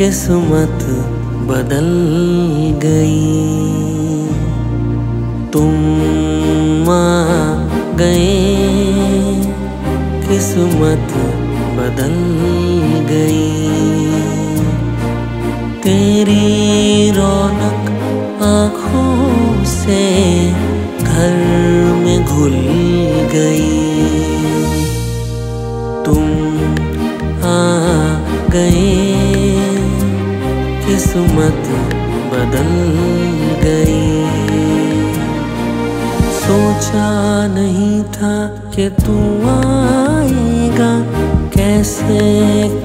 किस्मत बदल गई। तुम आ गए। किस्मत बदल गई। तेरी रौनक किस्मत बदल गई। सोचा नहीं था कि तू आएगा। कैसे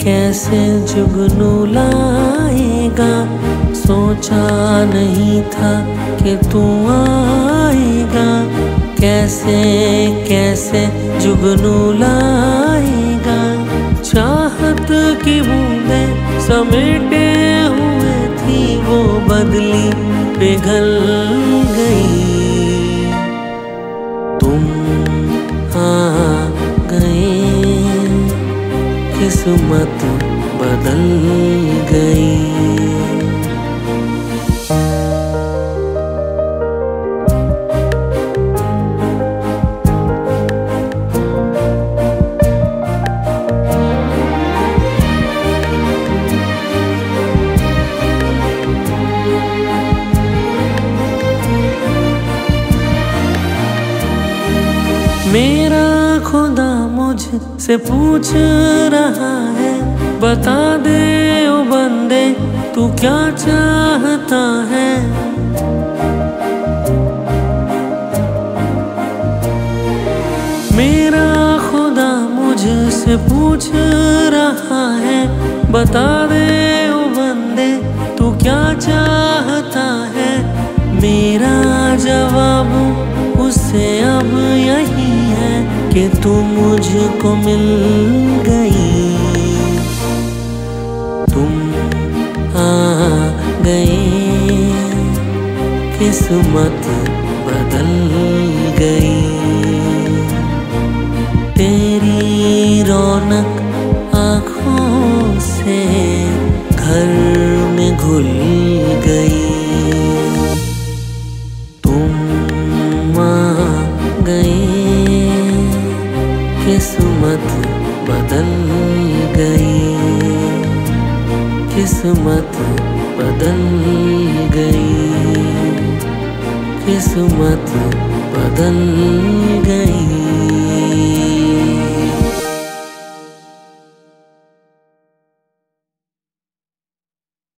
कैसे जुगनू लाएगा? सोचा नहीं था कि तू आएगा। कैसे कैसे जुगनू लाएगा? चाहत की बूंदे समेटे वो बदली पिघल गई। तुम आ गए किस्मत बदल गई। मेरा खुदा मुझसे पूछ रहा है, बता दे ओ बंदे, तू क्या चाहता है? मेरा खुदा मुझसे पूछ रहा है, बता दे ओ बंदे, तू क्या चाहता है? मेरा जवाब है कि तू मुझको मिल गई। तुम आ गए। किस्मत बदल गई। किस्मत बदल गई। किस्मत बदल गई। किस्मत बदल गई।